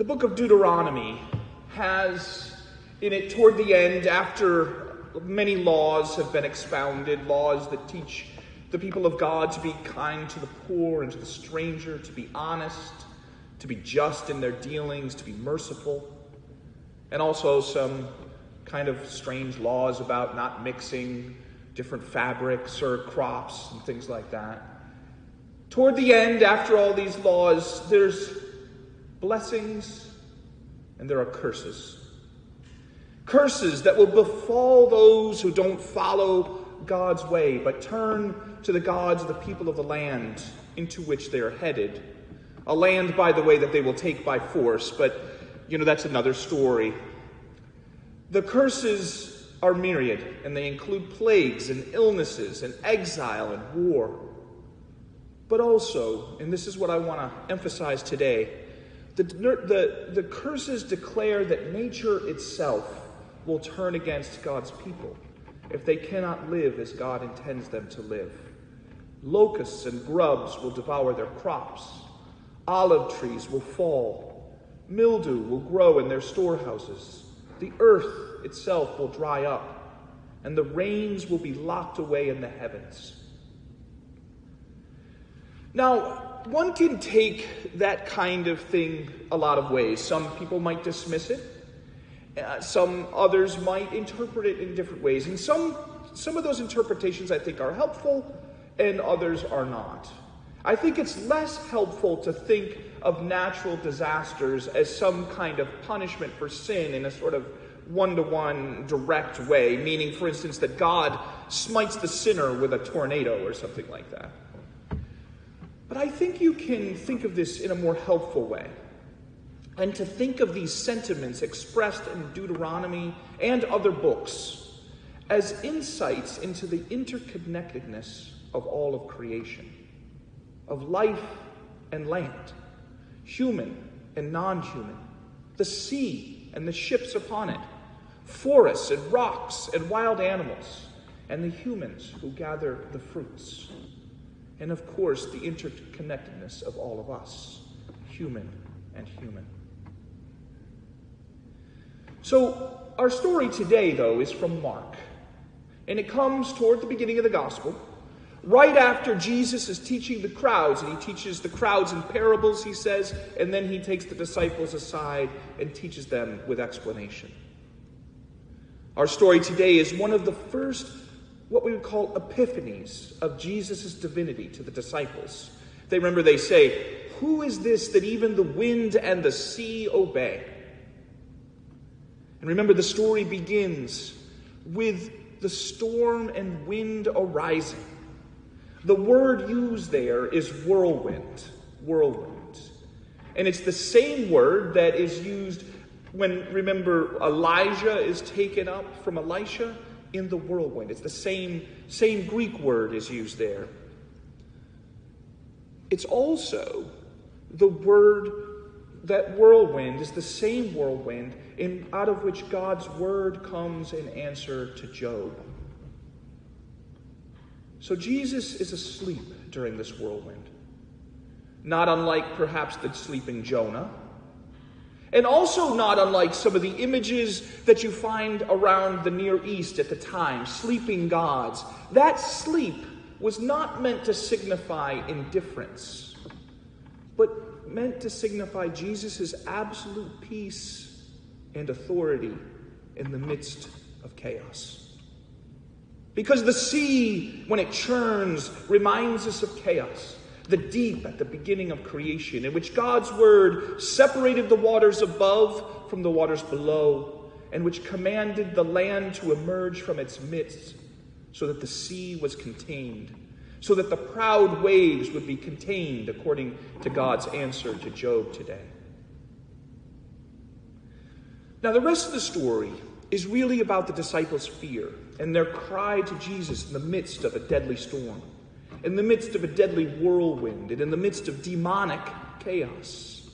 The book of Deuteronomy has in it, toward the end, after many laws have been expounded, laws that teach the people of God to be kind to the poor and to the stranger, to be honest, to be just in their dealings, to be merciful, and also some kind of strange laws about not mixing different fabrics or crops and things like that. Toward the end, after all these laws, there's blessings and there are curses. Curses that will befall those who don't follow God's way, but turn to the gods of the people of the land into which they are headed. A land, by the way, that they will take by force, but you know, that's another story. The curses are myriad, and they include plagues and illnesses and exile and war. But also, and this is what I want to emphasize today, the, the, the curses declare that nature itself will turn against God's people if they cannot live as God intends them to live. Locusts and grubs will devour their crops. Olive trees will fall. Mildew will grow in their storehouses. The earth itself will dry up, and the rains will be locked away in the heavens. Now, one can take that kind of thing a lot of ways. Some people might dismiss it. Uh, some others might interpret it in different ways. And some, some of those interpretations I think are helpful, and others are not. I think it's less helpful to think of natural disasters as some kind of punishment for sin in a sort of one to one direct way, meaning, for instance, that God smites the sinner with a tornado or something like that. But I think you can think of this in a more helpful way. And to think of these sentiments expressed in Deuteronomy and other books as insights into the interconnectedness of all of creation, of life and land, human and non human, the sea and the ships upon it, forests and rocks and wild animals, and the humans who gather the fruits and of course, the interconnectedness of all of us, human and human. So, our story today, though, is from Mark. And it comes toward the beginning of the gospel, right after Jesus is teaching the crowds. And he teaches the crowds in parables, he says, and then he takes the disciples aside and teaches them with explanation. Our story today is one of the first what we would call epiphanies of Jesus' divinity to the disciples. They remember they say, Who is this that even the wind and the sea obey? And remember, the story begins with the storm and wind arising. The word used there is whirlwind. Whirlwind. And it's the same word that is used when, remember, Elijah is taken up from Elisha in the whirlwind. It's the same, same Greek word is used there. It's also the word that whirlwind is the same whirlwind in, out of which God's word comes in answer to Job. So Jesus is asleep during this whirlwind. Not unlike perhaps the sleeping Jonah and also, not unlike some of the images that you find around the Near East at the time, sleeping gods, that sleep was not meant to signify indifference, but meant to signify Jesus' absolute peace and authority in the midst of chaos. Because the sea, when it churns, reminds us of chaos the deep at the beginning of creation, in which God's word separated the waters above from the waters below, and which commanded the land to emerge from its midst, so that the sea was contained, so that the proud waves would be contained, according to God's answer to Job today. Now, the rest of the story is really about the disciples' fear and their cry to Jesus in the midst of a deadly storm in the midst of a deadly whirlwind and in the midst of demonic chaos.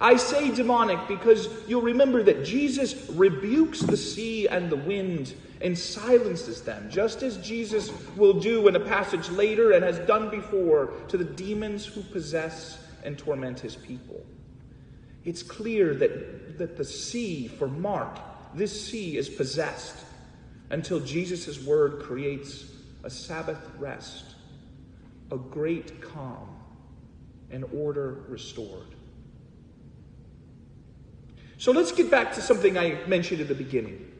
I say demonic because you'll remember that Jesus rebukes the sea and the wind and silences them, just as Jesus will do in a passage later and has done before to the demons who possess and torment his people. it's clear that, that the sea for Mark, this sea is possessed until Jesus' word creates a Sabbath rest, a great calm, and order restored. So let's get back to something I mentioned at the beginning.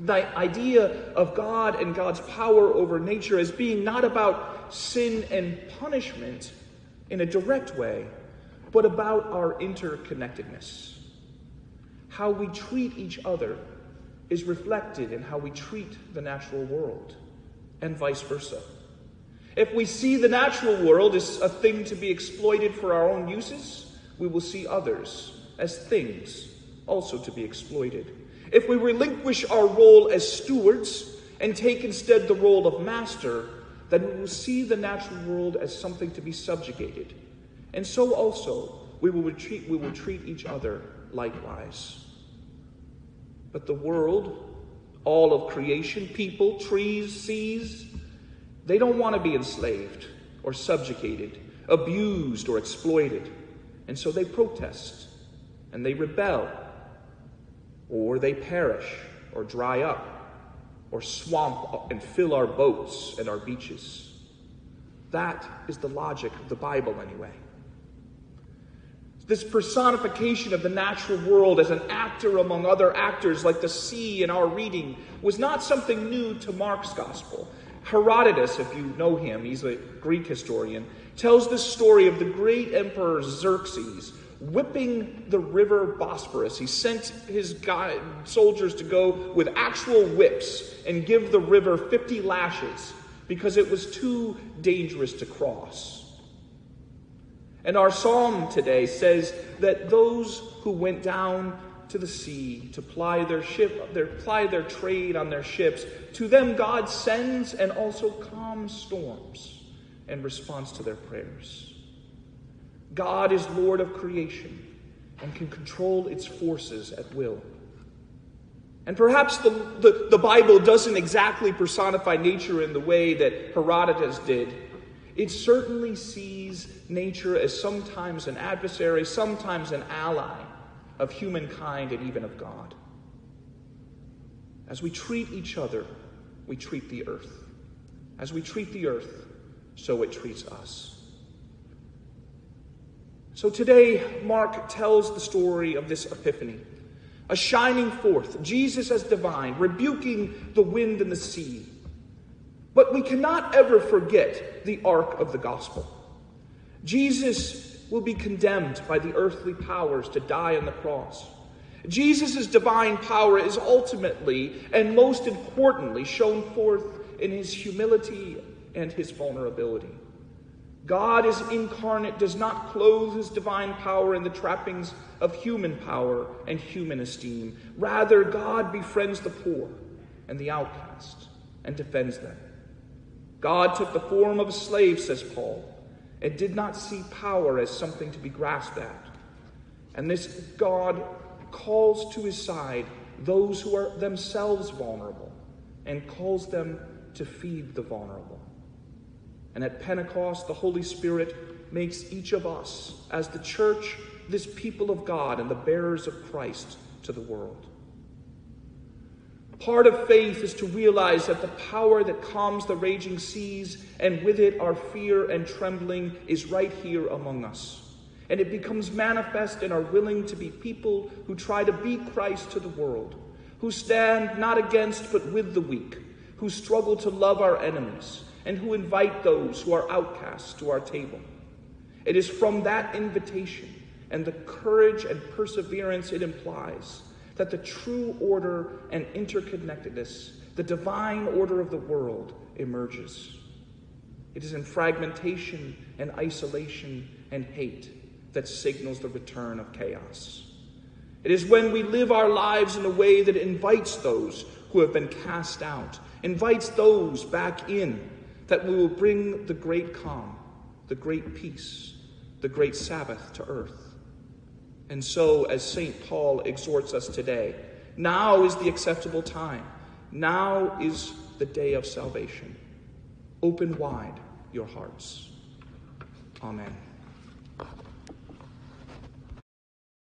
The idea of God and God's power over nature as being not about sin and punishment in a direct way, but about our interconnectedness. How we treat each other is reflected in how we treat the natural world, and vice versa. If we see the natural world as a thing to be exploited for our own uses, we will see others as things also to be exploited. If we relinquish our role as stewards and take instead the role of master, then we will see the natural world as something to be subjugated. And so also we will treat, we will treat each other likewise. But the world, all of creation, people, trees, seas, they don't want to be enslaved or subjugated, abused or exploited. And so they protest and they rebel, or they perish or dry up or swamp and fill our boats and our beaches. That is the logic of the Bible, anyway. This personification of the natural world as an actor among other actors, like the sea in our reading, was not something new to Mark's gospel. Herodotus, if you know him, he's a Greek historian, tells the story of the great emperor Xerxes whipping the river Bosporus. He sent his guy, soldiers to go with actual whips and give the river 50 lashes because it was too dangerous to cross. And our psalm today says that those who went down to the sea to ply their ship, their, ply their trade on their ships, to them God sends and also calms storms in response to their prayers. God is Lord of creation and can control its forces at will. And perhaps the, the, the, Bible doesn't exactly personify nature in the way that Herodotus did. It certainly sees nature as sometimes an adversary, sometimes an ally of humankind and even of God. As we treat each other, we treat the earth. As we treat the earth, so it treats us. So today, Mark tells the story of this epiphany a shining forth, Jesus as divine, rebuking the wind and the sea. But we cannot ever forget the arc of the gospel. Jesus will be condemned by the earthly powers to die on the cross. Jesus' divine power is ultimately and most importantly shown forth in his humility and his vulnerability. God is incarnate, does not clothe his divine power in the trappings of human power and human esteem. Rather, God befriends the poor and the outcast and defends them. God took the form of a slave, says Paul, and did not see power as something to be grasped at. And this God calls to his side those who are themselves vulnerable and calls them to feed the vulnerable. And at Pentecost, the Holy Spirit makes each of us, as the church, this people of God and the bearers of Christ to the world. Part of faith is to realize that the power that calms the raging seas and with it our fear and trembling is right here among us. And it becomes manifest in our willing to be people who try to be Christ to the world, who stand not against but with the weak, who struggle to love our enemies, and who invite those who are outcasts to our table. It is from that invitation and the courage and perseverance it implies that the true order and interconnectedness, the divine order of the world, emerges. It is in fragmentation and isolation and hate that signals the return of chaos. It is when we live our lives in a way that invites those who have been cast out, invites those back in that we will bring the great calm, the great peace, the great Sabbath to earth. And so, as St. Paul exhorts us today, now is the acceptable time. Now is the day of salvation. Open wide your hearts. Amen.